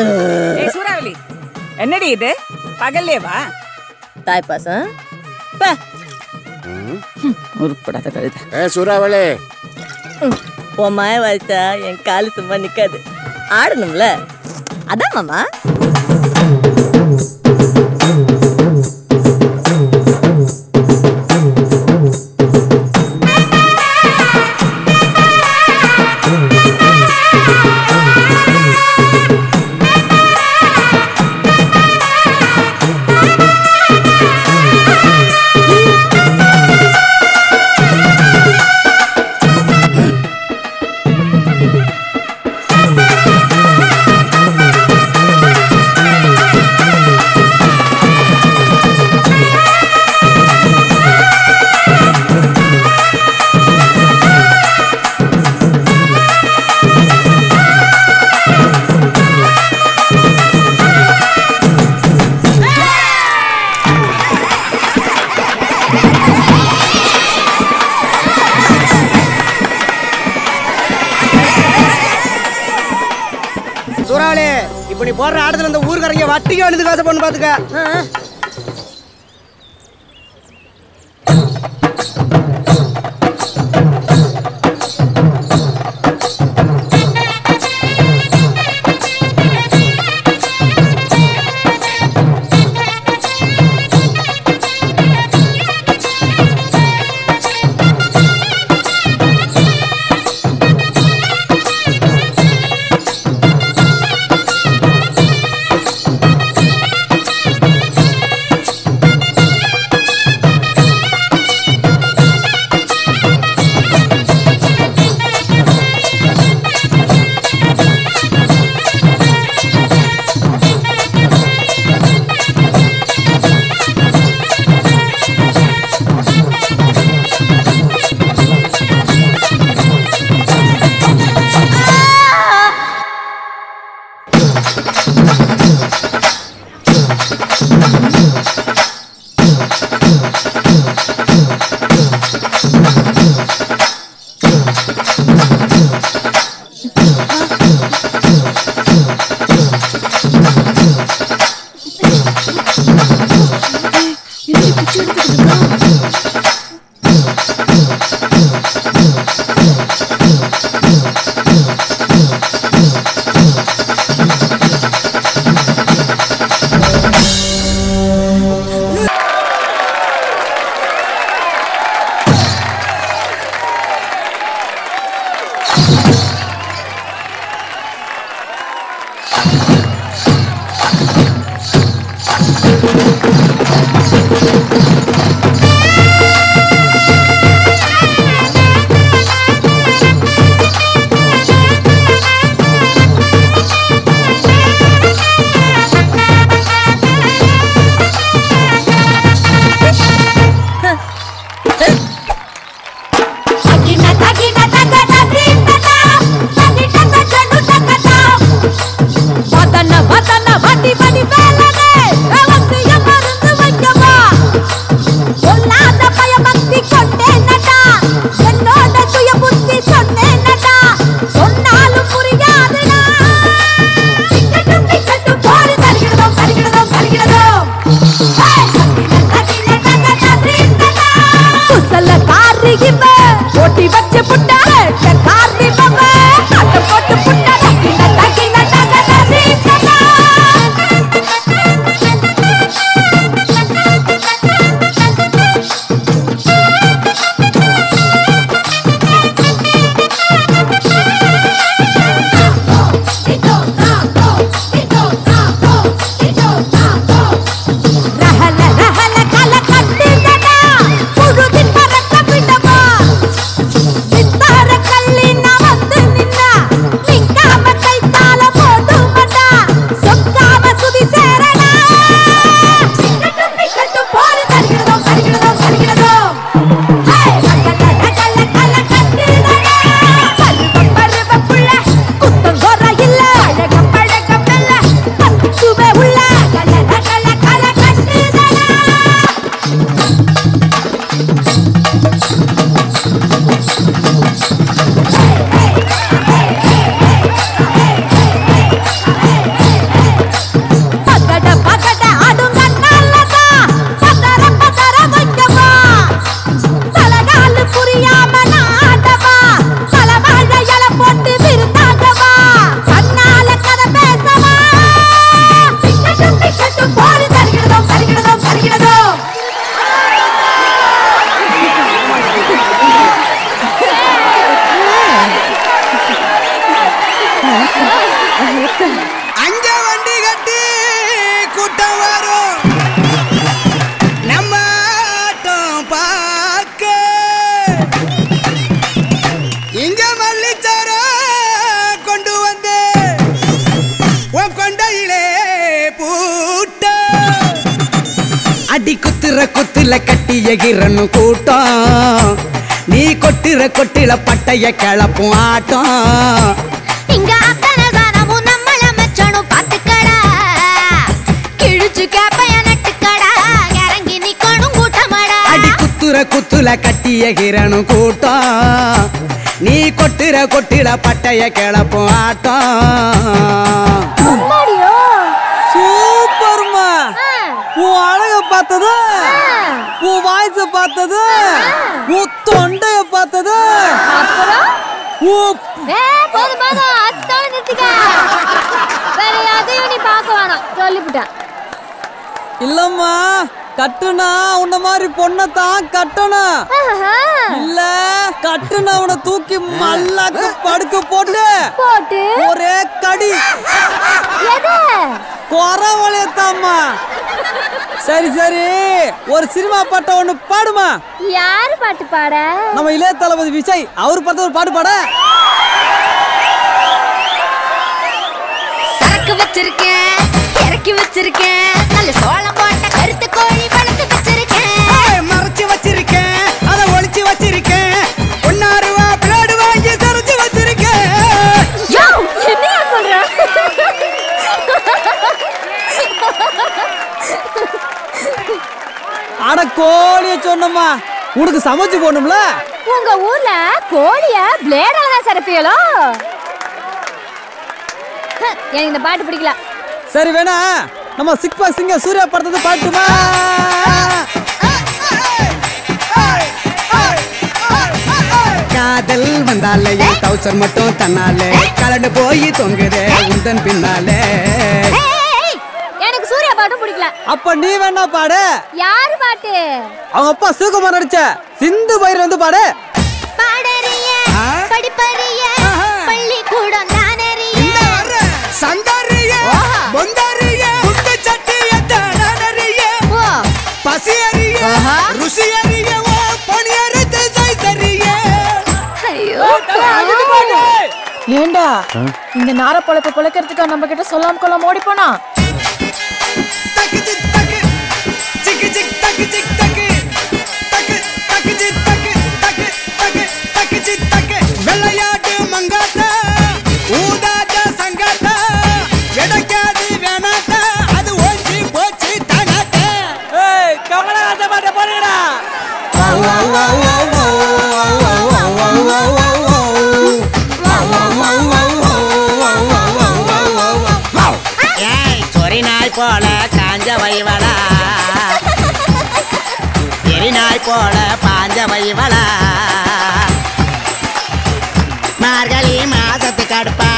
ஏய் சூறாவளி. என்னடி இது? பகல்லேவா தாய்ப்பாசம் பா. உருப்படாத கழுத. ஏ சூறாவளி. உன் மாய வச்சா என் காலு சும்மா நிக்காது. ஆடணும்ல. அதான் மாமா. பட்டிக்கு வட்டிக்கு வந்து காசு பண்ணு பாத்துக்க குத்துற குத்துல கட்டி எகிரன்னு கூட்டம். நீ கொட்டுற கொட்டில பட்டைய கிளப்பும் ஆட்டம். இங்க அத்தனை சாணமும் நம்மள மச்சனும் பாத்துக்கடா. கிழிச்சு கேப்பைய நட்டுக்கடா. இறங்கி நிக்கணும் கூட்டமடா. அடி குத்துற குத்துல கட்டி எகிரன்னு கூட்டம். நீ கொட்டுற கொட்டில பட்டைய கிளப்பும் ஆட்டம். சூப்பர்மா. உன் அழக பார்த்தது உன் வாய்ஸ பார்த்தது உன் தொண்டைய பார்த்தது. போதும் போதும். அத்தோட நிறுத்திக்க. வேற எதையும் நீ பார்க்க வேணாம். சொல்லிவிட்டேன். இல்லம்மா கட்டுனா உன்ன மாதிரி பொண்ணத்தான் கட்டணும். ஆஹா. இல்ல கட்டுனா தூக்கி மல்லாக்கு படுக்க போட்டு போட்டு. ஒரே கடி. குறவழையத்தாம்மா சரி சரி. ஒரு சினிமா பாட்டை ஒண்ணு பாடுமா? யாரு பாட்டு பாட? நம்ம இளைய தளபதி விஜய் அவர் பார்த்த ஒரு பாட்டு பாட. சரக்கு வச்சிருக்கேன் இறக்கி வச்சிருக்கேன். அட கோழிய சொன்னம்மா. உனக்கு சமைச்சு போடணும்ல? உங்க ஊர்ல கோழிய பிளேடால தான் சரப்பியலோ? எனக்கு இந்த பாட்டு பிடிக்கல. சரி வேணா. நம்ம சிக் பாக் சிங்கர் சூர்யா படத்தை பாட்டுமா? காதல் வந்தாலே என் டவுசர் மட்டும் தன்னாலே கலண்டு போய் தொங்குதே உந்தன் பின்னாலே. அப்ப நீ வேணா பாடு. யாரு பாட்டு? அவங்க அப்பா சிவகுமார் நடிச்ச சிந்து பயிர் வந்து பாடு. பாடறிய? படிப்பறிய ஆஹா. பள்ளிக்கூடம் தானறிய. ஓஹா. பொந்தாரிய குண்டு சட்டிய தானறிய. பசி அறிய. ருசி அறிய ஓ பணியறுத்து சைத்தறிய. ஐயோ. ஏண்டா? இந்த நார பொழப்ப பொழைக்கிறதுக்கா நம்ம கிட்ட சொல்லாம கொள்ளாம ஓடி போனா? போல காஞ்ச வைவலா. எரிநாய் போல பாஞ்ச வைவலா. மார்கழி மாசத்து கடுப்பா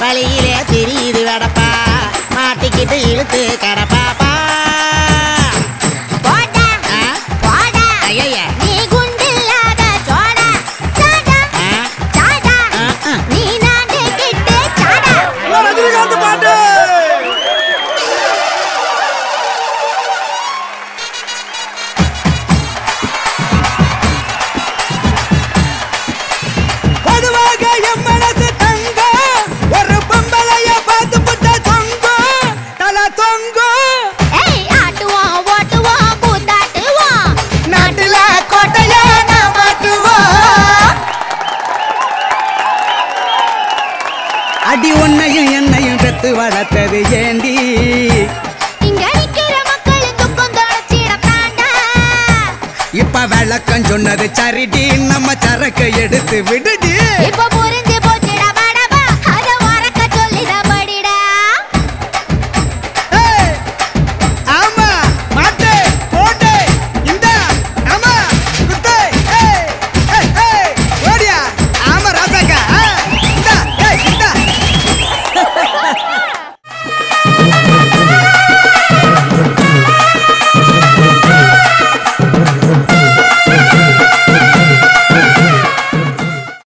வழியிலே திரியுது வெடப்பா மாட்டிக்கிட்டு இழுத்து கடப்பா என்னையும் பெத்து வளர்த்தது ஏண்டி? இப்ப விளக்கம் சொன்னது சரிடி. நம்ம சரக்கு எடுத்து விடுடி. இப்ப புரிஞ்ச